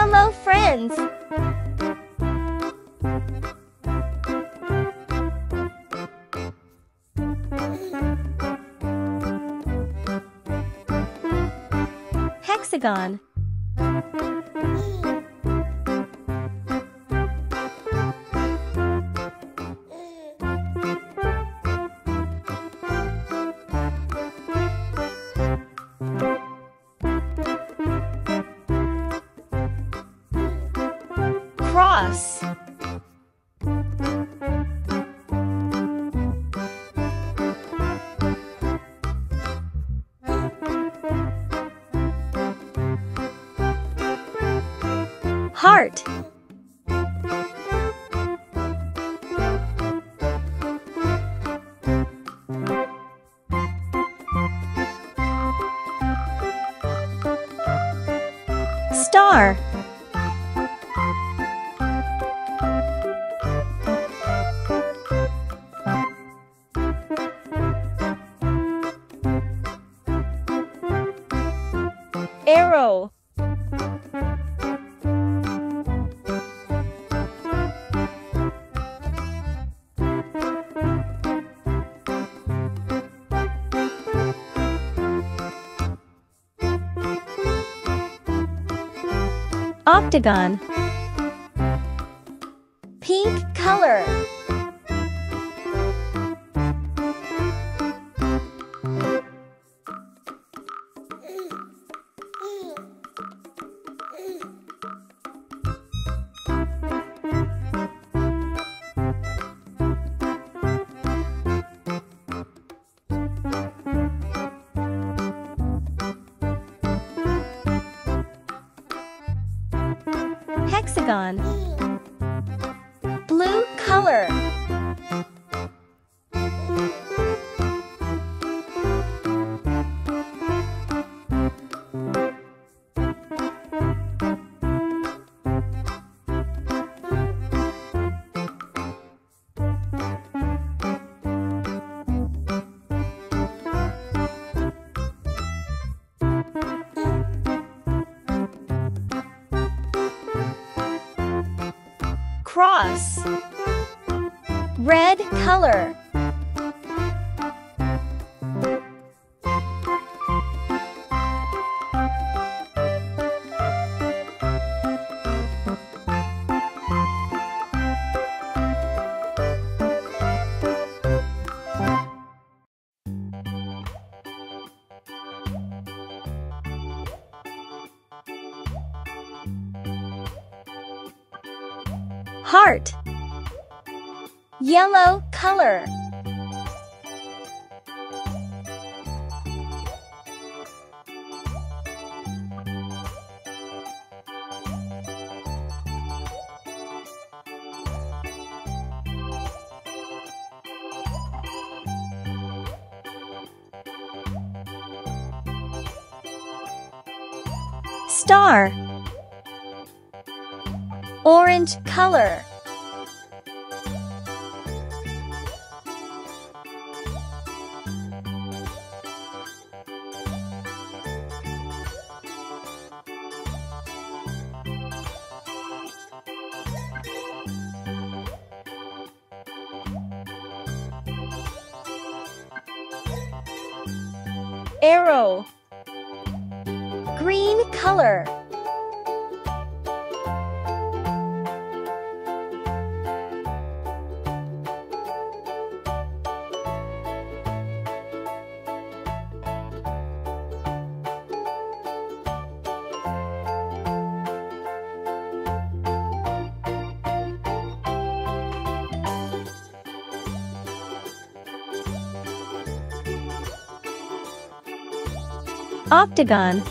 Hello, friends! Hexagon Heart. Star. Arrow Octagon. Pink color Hexagon. Blue color Cross. Red color Heart. Yellow color. Star Orange color. Arrow. Green color Octagon